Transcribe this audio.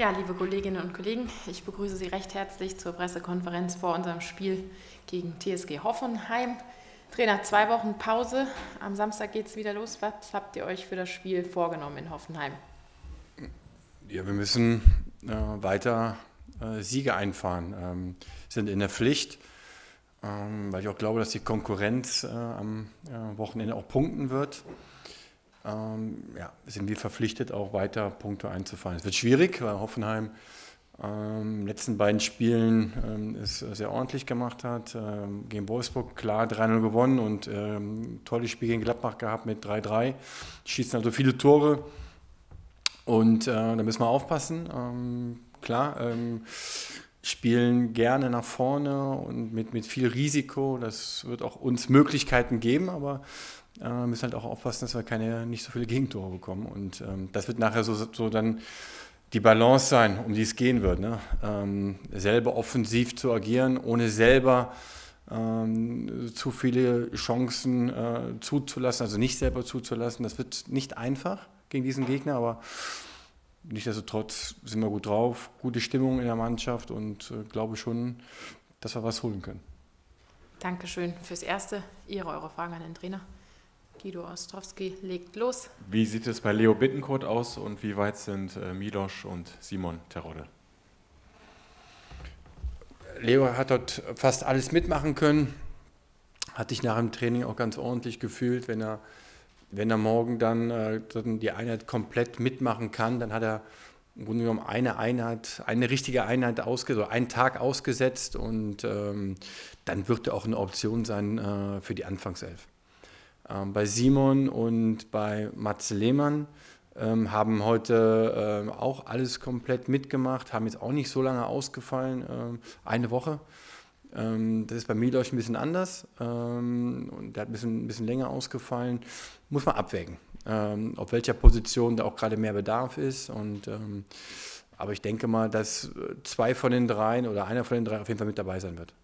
Ja, liebe Kolleginnen und Kollegen, ich begrüße Sie recht herzlich zur Pressekonferenz vor unserem Spiel gegen TSG Hoffenheim. Trainer, zwei Wochen Pause. Am Samstag geht es wieder los. Was habt ihr euch für das Spiel vorgenommen in Hoffenheim? Ja, wir müssen äh, weiter äh, Siege einfahren. Ähm, sind in der Pflicht, ähm, weil ich auch glaube, dass die Konkurrenz äh, am Wochenende auch punkten wird. Ähm, ja, sind wir verpflichtet, auch weiter Punkte einzufahren. Es wird schwierig, weil Hoffenheim ähm, letzten beiden Spielen ähm, es sehr ordentlich gemacht hat. Ähm, gegen Wolfsburg klar 3-0 gewonnen und ähm, tolles Spiel gegen Gladbach gehabt mit 3-3. Schießen also viele Tore und äh, da müssen wir aufpassen. Ähm, klar, ähm, spielen gerne nach vorne und mit, mit viel Risiko. Das wird auch uns Möglichkeiten geben, aber äh, müssen halt auch aufpassen, dass wir keine, nicht so viele Gegentore bekommen. Und ähm, das wird nachher so, so dann die Balance sein, um die es gehen wird. Ne? Ähm, selber offensiv zu agieren, ohne selber ähm, zu viele Chancen äh, zuzulassen, also nicht selber zuzulassen. Das wird nicht einfach gegen diesen Gegner, aber nichtsdestotrotz sind wir gut drauf, gute Stimmung in der Mannschaft und äh, glaube schon, dass wir was holen können. Dankeschön fürs Erste. Ihre, eure Fragen an den Trainer. Guido Ostrowski legt los. Wie sieht es bei Leo Bittencourt aus und wie weit sind äh, Milosch und Simon Terodde? Leo hat dort fast alles mitmachen können, hat sich nach dem Training auch ganz ordentlich gefühlt. Wenn er, wenn er morgen dann, äh, dann die Einheit komplett mitmachen kann, dann hat er im Grunde genommen eine Einheit, eine richtige Einheit ausgesetzt, einen Tag ausgesetzt und ähm, dann wird er auch eine Option sein äh, für die Anfangself. Ähm, bei Simon und bei Mats Lehmann ähm, haben heute ähm, auch alles komplett mitgemacht, haben jetzt auch nicht so lange ausgefallen, ähm, eine Woche. Ähm, das ist bei Milosch ein bisschen anders ähm, und der hat ein bisschen, ein bisschen länger ausgefallen. Muss man abwägen, auf welcher Position da auch gerade mehr Bedarf ist. Und, aber ich denke mal, dass zwei von den dreien oder einer von den drei auf jeden Fall mit dabei sein wird.